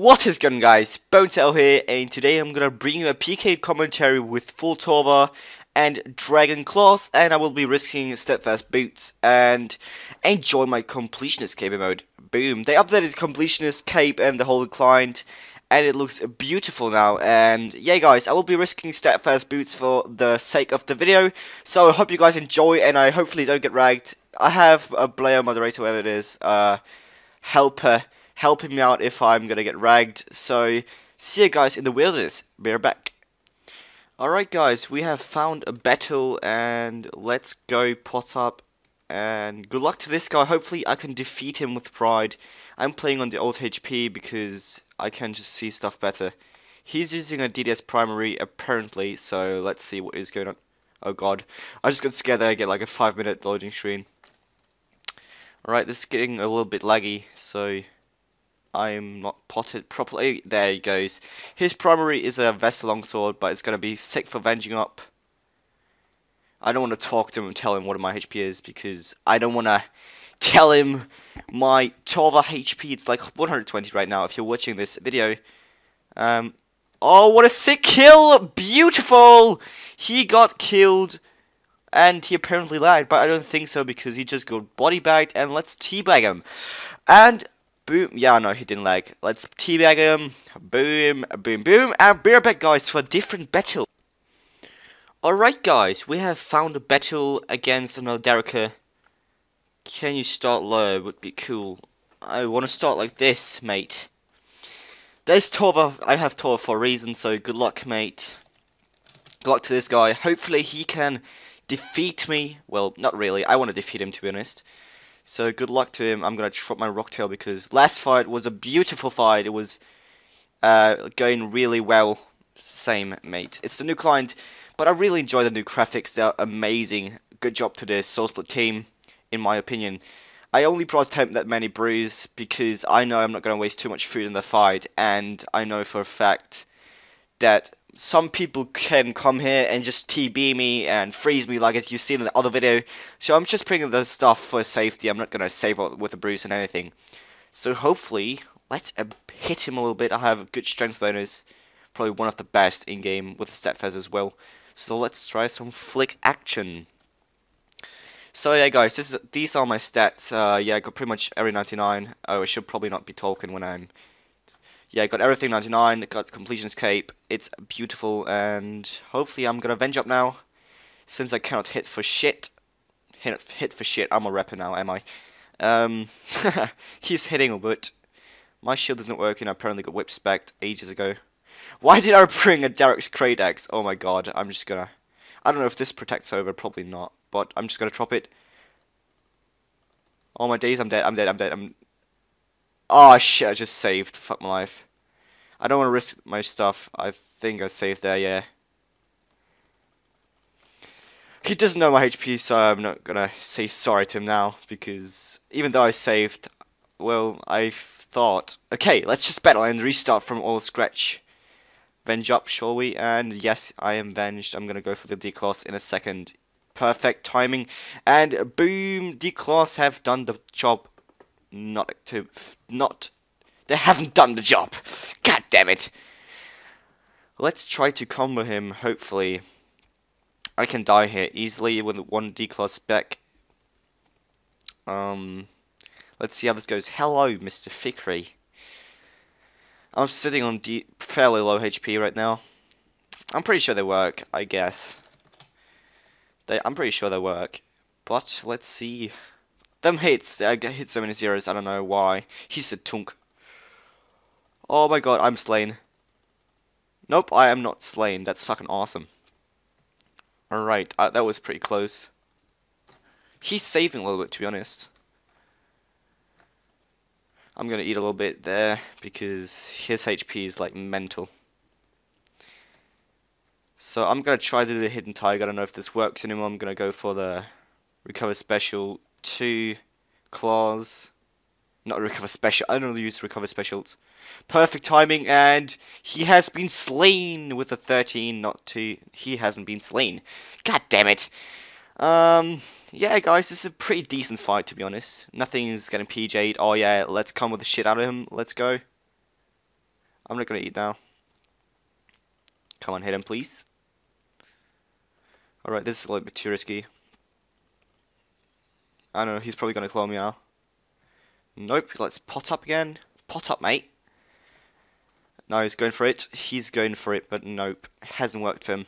What is going on guys, Bonesaw L here and today I'm gonna bring you a PK commentary with Full Torva and Dragon Claws and I will be risking Steadfast Boots and enjoy my Completionist Cape mode. Boom, they updated Completionist Cape and the whole client and it looks beautiful now. And yeah guys I will be risking Steadfast Boots for the sake of the video. So I hope you guys enjoy and I hopefully don't get ragged. I have a player moderator whoever it is, uh, helper helping me out if I'm gonna get ragged. So, see you guys in the wilderness. Be right back. Alright guys, we have found a battle and let's go pot up and good luck to this guy. Hopefully I can defeat him with pride. I'm playing on the old HP because I can just see stuff better. He's using a DDS primary apparently, so let's see what is going on. Oh god, I just got scared that I get like a 5 minute loading screen. Alright, this is getting a little bit laggy, so I'm not potted properly. There he goes. His primary is a Vesta's Longsword, but it's going to be sick for Venging Up. I don't want to talk to him and tell him what my HP is, because I don't want to tell him my Torva HP. It's like 120 right now if you're watching this video. Um, oh, what a sick kill! Beautiful! He got killed, and he apparently lied, but I don't think so, because he just got body bagged, and let's teabag him. And Boom. Yeah, no, he didn't lag. Let's teabag him. Boom, boom, boom. And be right back, guys, for a different battle. Alright, guys. We have found a battle against another Dharoker. Can you start low? Would be cool. I want to start like this, mate. There's Torva. I have Torva for a reason, so good luck, mate. Good luck to this guy. Hopefully he can defeat me. Well, not really. I want to defeat him, to be honest. So good luck to him. I'm going to drop my Rocktail because last fight was a beautiful fight. It was uh, going really well. Same, mate. It's the new client, but I really enjoy the new graphics. They're amazing. Good job to the SoulSplit team, in my opinion. I only brought that many brews because I know I'm not going to waste too much food in the fight, and I know for a fact that some people can come here and just TB me and freeze me like as you've seen in the other video. So I'm just bringing the stuff for safety. I'm not going to save up with a bruise and anything. So hopefully, let's hit him a little bit. I have a good strength bonus. Probably one of the best in-game with the Steadfast as well. So let's try some flick action. So yeah guys, this is, these are my stats. Uh, yeah, I got pretty much every 99. Oh, I should probably not be talking when I'm yeah, I got everything 99, got completionist cape. It's beautiful, and hopefully I'm gonna venge up now, since I cannot hit for shit. Hit, hit for shit. I'm a rapper now, am I? Um, he's hitting a bit. My shield isn't working. I apparently got whip spec ages ago. Why did I bring a Dharok's Greataxe? Oh my god, I'm just gonna... I don't know if this protects over, probably not, but I'm just gonna drop it. Oh my days, I'm dead, I'm dead, I'm dead, I'm... Oh shit, I just saved. Fuck my life. I don't want to risk my stuff. I think I saved there, yeah. He doesn't know my HP, so I'm not gonna say sorry to him now, because even though I saved, well, I thought, okay, let's just battle and restart from all scratch. Venge up, shall we? And yes, I am venged. I'm gonna go for the D-Claws in a second. Perfect timing. And boom, D-Claws have done the job not to not they haven't done the job. God damn it. Let's try to combo him, hopefully. I can die here easily with one D-Claws spec. Um, let's see how this goes. Hello, Mr. Fikri. I'm sitting on D fairly low HP right now. I'm pretty sure they work, I guess. They, I'm pretty sure they work. But, let's see. Them hits, I hit so many zeros, I don't know why. He's a tunk. Oh my god, I'm slain. Nope, I am not slain. That's fucking awesome. Alright, uh, that was pretty close. He's saving a little bit, to be honest. I'm gonna eat a little bit there, because his HP is, like, mental. So I'm gonna try to do the Hidden Tiger. I don't know if this works anymore. I'm gonna go for the Recover Special two claws. Not recover special. I don't know use recover specials. Perfect timing, and he has been slain with a 13, not 2. He hasn't been slain. God damn it. Um, yeah, guys, this is a pretty decent fight, to be honest. Nothing is getting PJ'd. Oh, yeah, let's come with the shit out of him. Let's go. I'm not gonna eat now. Come on, hit him, please. Alright, this is a little bit too risky. I don't know, he's probably gonna claw me out. Nope, let's pot up again. Pot up, mate. No, he's going for it. He's going for it, but nope. Hasn't worked for him.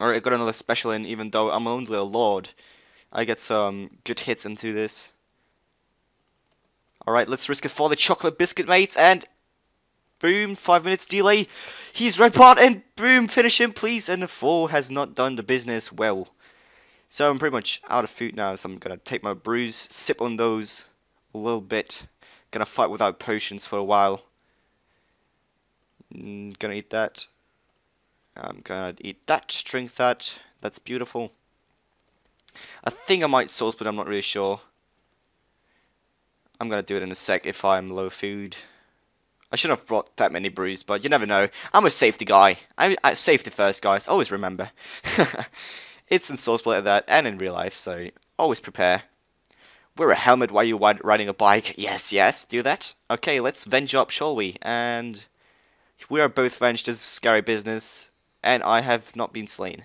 Alright, I got another special in, even though I'm only a lord. I get some good hits into this. Alright, let's risk it for the chocolate biscuit, mates, and... Boom, five minutes delay. He's red part, and boom, finish him, please. And the four has not done the business well. So I'm pretty much out of food now, so I'm gonna take my brews, sip on those a little bit. Gonna fight without potions for a while. Mm, gonna eat that. I'm gonna eat that, drink that. That's beautiful. I think I might sauce, but I'm not really sure. I'm gonna do it in a sec if I'm low food. I shouldn't have brought that many brews, but you never know. I'm a safety guy. I'm, I'm safety first, guys. Always remember. it's in SoulSplit like that, and in real life, so always prepare. Wear a helmet while you're riding a bike. Yes, yes, do that. Okay, let's venge up, shall we? And we are both venged as scary business, and I have not been slain.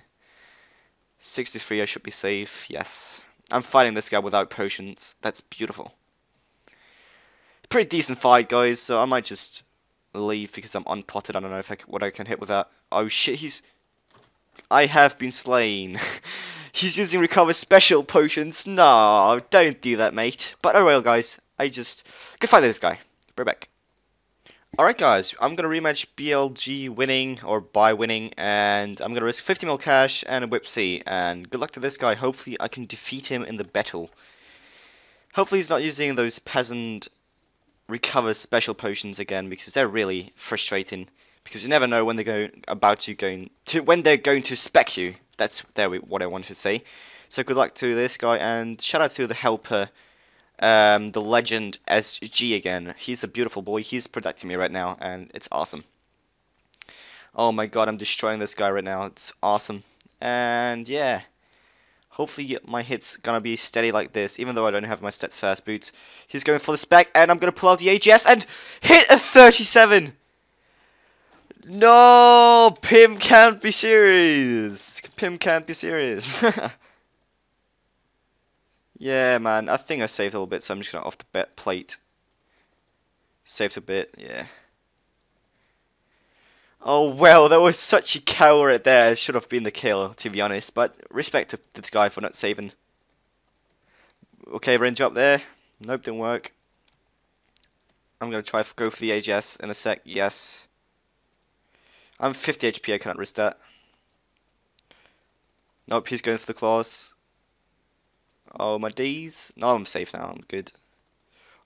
63, I should be safe. Yes. I'm fighting this guy without potions. That's beautiful. Pretty decent fight, guys, so I might just leave because I'm unpotted. I don't know if I, what I can hit with that. Oh shit, he's... I have been slain. he's using recover special potions. No, don't do that, mate. But oh well, guys. I just... Good fight this guy. Bring back. Alright guys, I'm gonna rematch BLG winning, or by winning, and I'm gonna risk 50 mil cash and a Whip C, and good luck to this guy, hopefully I can defeat him in the battle. Hopefully he's not using those peasant recover special potions again, because they're really frustrating, because you never know when they're going, about to going to, when they're going to spec you, that's there what I wanted to say. So good luck to this guy, and shout out to the helper, um, the legend SG again. He's a beautiful boy. He's protecting me right now, and it's awesome. Oh my god, I'm destroying this guy right now. It's awesome. And yeah, hopefully my hit's gonna be steady like this, even though I don't have my Steadfast boots. He's going for the spec, and I'm gonna pull out the AGS and hit a 37! No, Pim can't be serious. Pim can't be serious. Yeah, man. I think I saved a little bit, so I'm just to off the bet plate. Saved a bit, yeah. Oh, well, that was such a coward there. Should have been the kill, to be honest. But respect to this guy for not saving. Okay, range up there. Nope, didn't work. I'm to try to go for the AGS in a sec. Yes. I'm 50 HP, I cannot risk that. Nope, he's going for the claws. Oh, my days. No, I'm safe now. I'm good.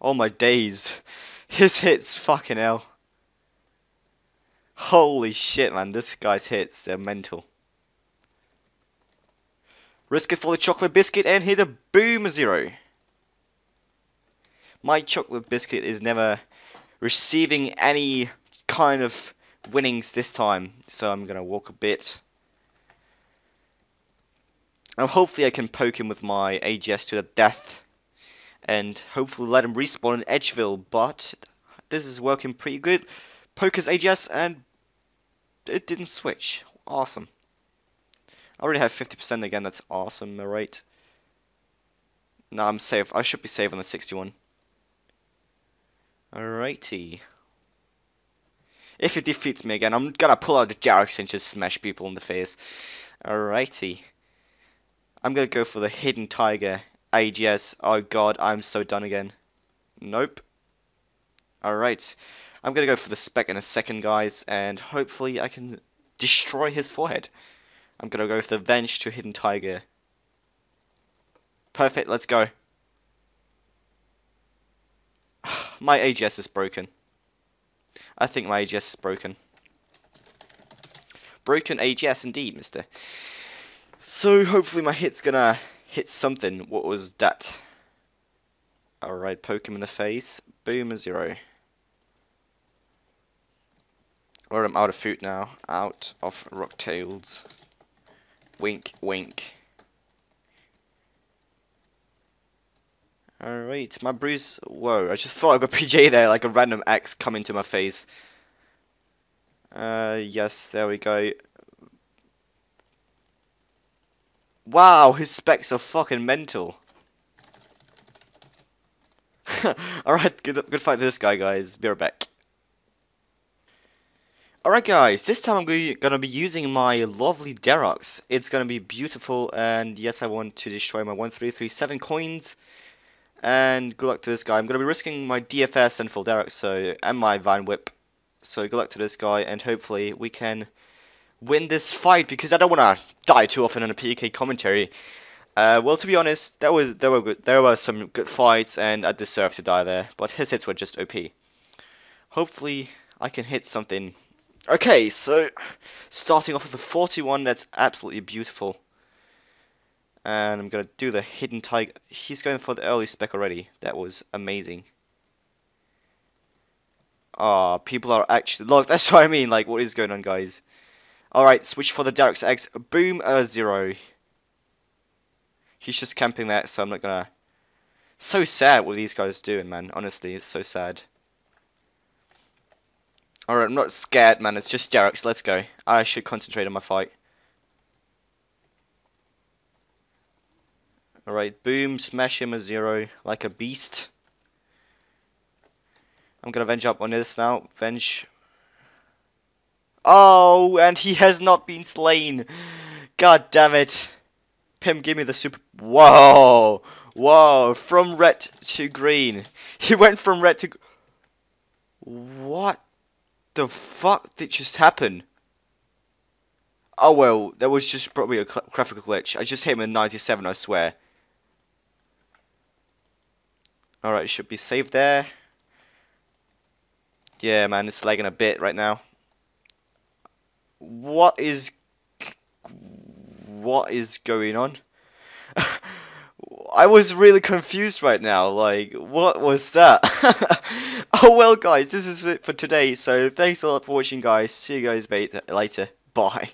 Oh, my days. His hits, fucking hell. Holy shit, man. This guy's hits, they're mental. Risk it for the chocolate biscuit and hit a boom zero. My chocolate biscuit is never receiving any kind of winnings this time. So I'm going to walk a bit. Now hopefully I can poke him with my AGS to the death. And hopefully let him respawn in Edgeville. But this is working pretty good. Poke his AGS and it didn't switch. Awesome. I already have 50% again. That's awesome, alright. No, I'm safe. I should be safe on the 61. Alrighty. If it defeats me again, I'm gonna pull out the Jarax and just smash people in the face. Alrighty. I'm gonna go for the Hidden Tiger AGS. Oh god, I'm so done again. Nope. Alright. I'm gonna go for the spec in a second, guys, and hopefully I can destroy his forehead. I'm gonna go for the Venge to Hidden Tiger. Perfect, let's go. my AGS is broken. I think my AGS is broken. Broken AGS indeed, mister. So hopefully my hit's gonna hit something. What was that? Alright, poke him in the face. Boom, a zero. Or I'm out of food now. Out of rock tails. Wink, wink. Alright, my brews. Whoa, I just thought I got PJ there, like a random X coming to my face. Uh, yes, there we go. Wow, his specs are fucking mental. Alright, good, good fight to this guy, guys. Be right back. Alright guys, this time I'm gonna be using my lovely Dharok's. It's gonna be beautiful and yes I want to destroy my 1337 coins. And good luck to this guy. I'm gonna be risking my DFS and full Dharok so and my Vine Whip. So good luck to this guy and hopefully we can win this fight because I don't wanna die too often in a PK commentary. Uh, well, to be honest, there was there were good, there were some good fights, and I deserved to die there. But his hits were just OP. Hopefully, I can hit something Okay, so starting off with the 41, that's absolutely beautiful. And I'm gonna do the hidden tiger. He's going for the early spec already. That was amazing. Ah, oh, people are actually look. That's what I mean. Like, what is going on, guys? All right, switch for the Dharok's axe. Boom, a zero. He's just camping that, so I'm not gonna. So sad what these guys doing, man. Honestly, it's so sad. Alright, I'm not scared, man. It's just Dharok. Let's go. I should concentrate on my fight. Alright, boom. Smash him a zero like a beast. I'm gonna venge up on this now. Venge. Oh, and he has not been slain. God damn it. Pim, give me the super... Whoa! Whoa! From red to green. He went from red to... What? the fuck did just happen? Oh well, that was just probably a graphical glitch. I just hit him in 97, I swear. Alright, it should be saved there. Yeah, man, it's lagging a bit right now. What is... What is going on? I was really confused right now. Like, what was that? oh well, guys, this is it for today. So thanks a lot for watching, guys. See you guys later. Bye.